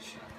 shit.